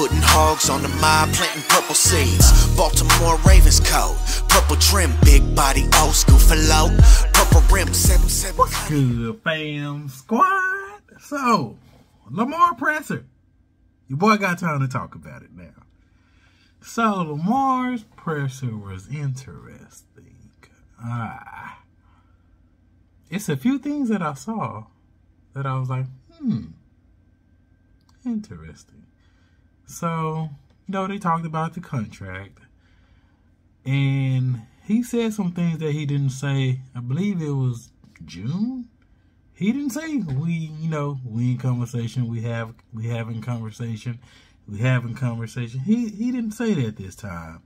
Putting hogs on the mob, planting purple seeds. Baltimore Ravens coat, purple trim, big body, old school flow. Purple rim, seven seven. What's good, fam squad? So, Lamar Presser, your boy got time to talk about it now. So, Lamar's presser was interesting. Ah, it's a few things that I saw that I was like, hmm, interesting. So, you know, they talked about the contract. And he said some things that he didn't say. I believe it was June. He didn't say we, you know, we in conversation, we have we having conversation, we having conversation. He he didn't say that this time.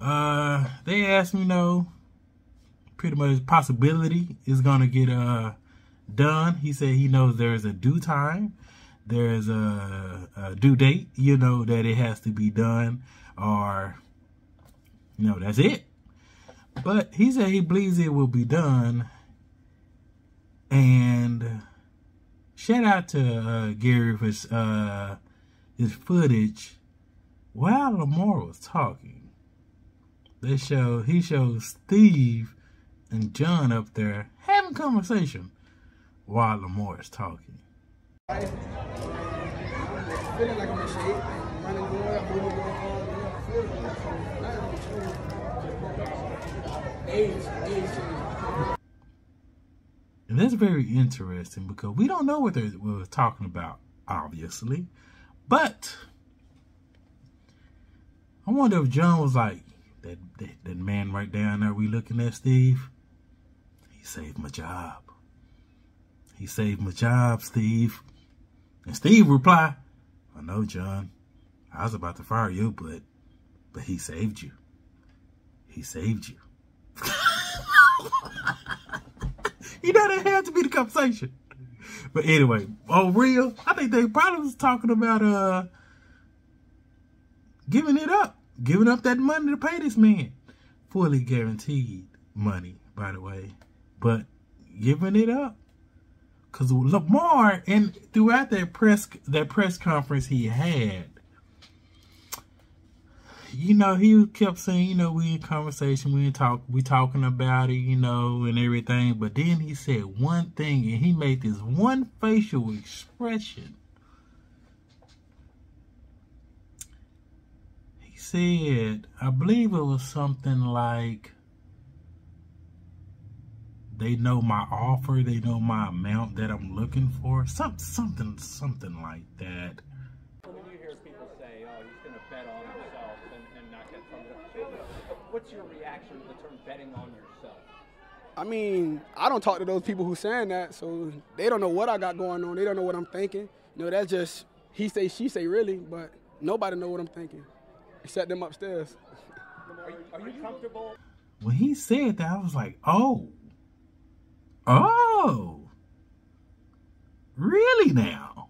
Uh they asked me, you know, pretty much possibility is gonna get uh done. He said he knows there is a due time there's a, a, due date, you know, that it has to be done, or, you know, that's it. But he said he believes it will be done. And shout out to uh, Gary for uh, his footage while Lamar was talking. They show he shows Steve and John up there having conversation while Lamar is talking. Feeling like I'm in shape, running good, moving good, And that's very interesting because we don't know what they were talking about, obviously. But I wonder if John was like, that, that, that man right down there we looking at, Steve, he saved my job. He saved my job, Steve. And Steve replied, I know, John. I was about to fire you, but but he saved you. He saved you. you know that had to be the conversation. But anyway, oh real, I think they probably was talking about uh giving it up. Giving up that money to pay this man. Fully guaranteed money, by the way. But giving it up because Lamar, and throughout that press that press conference he had, you know, he kept saying, you know, we in conversation, we in talk, we talking about it, you know, and everything. But then he said one thing, and he made this one facial expression. He said, I believe it was something like, they know my offer. They know my amount that I'm looking for. Some, something, something like that. When you hear people say, oh, he's going to bet on himself and, and not get something, what's your reaction to the term betting on yourself? I mean, I don't talk to those people who saying that, so they don't know what I got going on. They don't know what I'm thinking. You know, that's just he say, she say, really, but nobody know what I'm thinking, except them upstairs. Are you, are you comfortable? When he said that, I was like, oh, Oh, really now?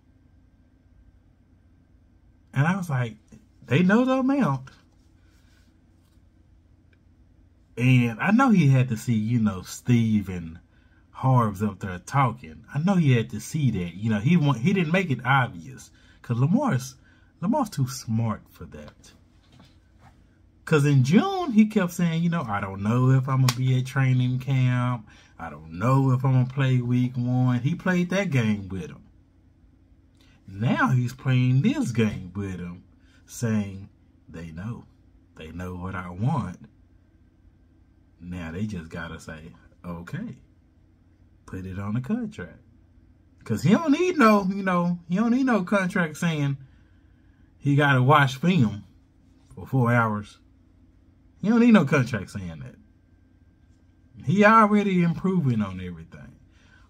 And I was like, they know the amount. And I know he had to see, you know, Steve and Harbs up there talking. I know he had to see that. You know, he want, he didn't make it obvious. Because Lamar's, Lamar's too smart for that. Because in June, he kept saying, you know, I don't know if I'm going to be at training camp. I don't know if I'm going to play week one. He played that game with him. Now he's playing this game with him, saying, they know. They know what I want. Now they just got to say, okay, put it on the contract. Because he don't need no, you know, he don't need no contract saying he got to watch film for four hours he don't need no contract saying that. He already improving on everything.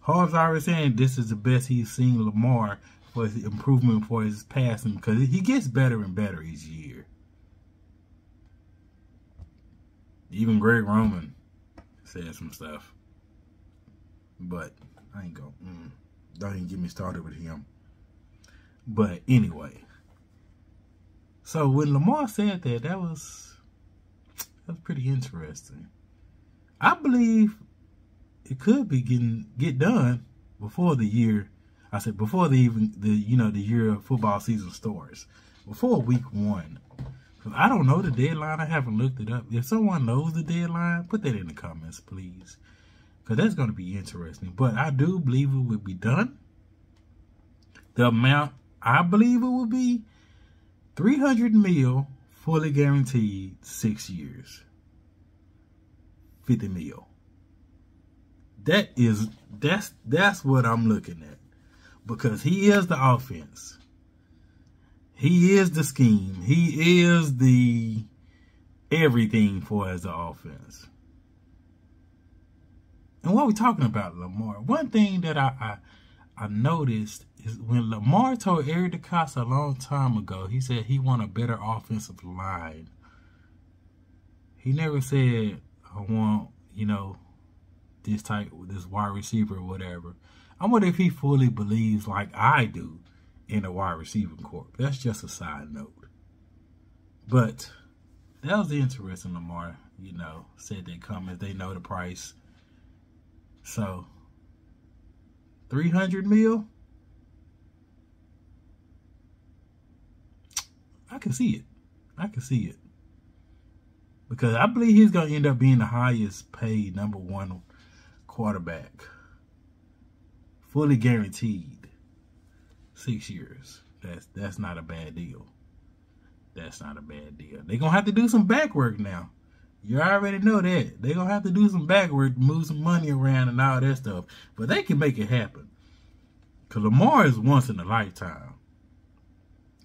Harb's already saying this is the best he's seen Lamar for his improvement for his passing because he gets better and better each year. Even Greg Roman said some stuff. But I ain't go. Mm, don't even get me started with him. But anyway. So when Lamar said that, that was that's pretty interesting. I believe it could be getting get done before the year. I said before the even the you know the year of football season starts. before week one. Cause I don't know the deadline. I haven't looked it up. If someone knows the deadline, put that in the comments, please. Because that's going to be interesting. But I do believe it will be done. The amount I believe it will be 300 mil, fully guaranteed, six years. 50 mil. That is that's that's what I'm looking at. Because he is the offense. He is the scheme. He is the everything for as the offense. And what we talking about, Lamar? One thing that I, I I noticed is when Lamar told Eric DeCosta a long time ago, he said he want a better offensive line. He never said I want, you know, this type, this wide receiver or whatever. I wonder if he fully believes like I do in a wide receiving corps. That's just a side note. But that was interesting. Lamar, you know, said they come as they know the price. So, 300 mil? I can see it. I can see it. Because I believe he's going to end up being the highest paid number one quarterback. Fully guaranteed six years. That's that's not a bad deal. That's not a bad deal. They're gonna have to do some back work now. You already know that. They're gonna have to do some back work, move some money around and all that stuff. But they can make it happen. Cause Lamar is once in a lifetime.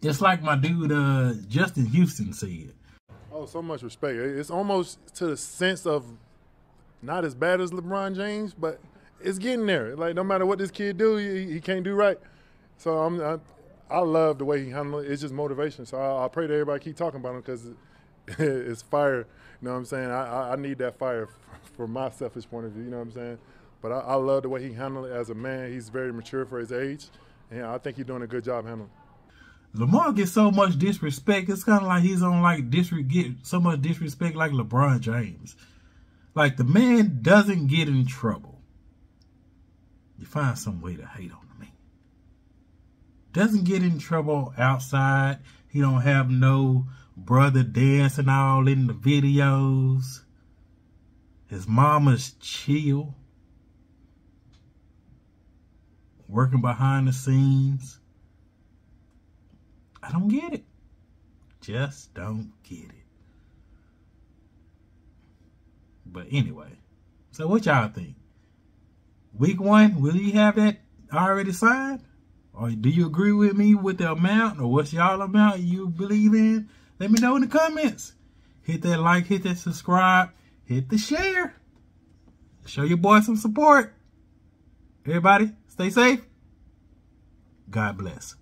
Just like my dude uh, Justin Houston said. Oh, so much respect. It's almost to the sense of not as bad as LeBron James, but it's getting there. Like no matter what this kid do, he, he can't do right. So I'm, I, I love the way he handled it. It's just motivation. So I, I pray that everybody keep talking about him because it's fire. You know what I'm saying? I, I need that fire for my selfish point of view. You know what I'm saying? But I, I love the way he handled it as a man. He's very mature for his age, and I think he's doing a good job handling. Lamar gets so much disrespect. It's kind of like he's on like disrespect, get so much disrespect like LeBron James. Like the man doesn't get in trouble. You find some way to hate on doesn't get in trouble outside. He don't have no brother dancing all in the videos. His mama's chill. Working behind the scenes. I don't get it. Just don't get it. But anyway, so what y'all think? Week one, will he have that already signed? Or do you agree with me with the amount or what's y'all amount you believe in? Let me know in the comments. Hit that like, hit that subscribe, hit the share. Show your boy some support. Everybody, stay safe. God bless.